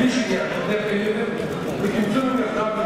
рішення не прийняли. Таким чином, як завжди,